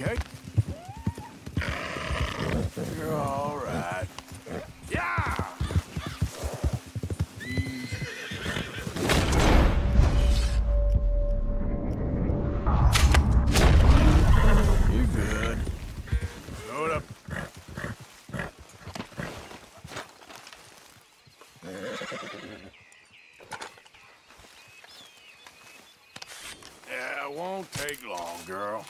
okay? You're all right. Yeah, it won't take long, girl.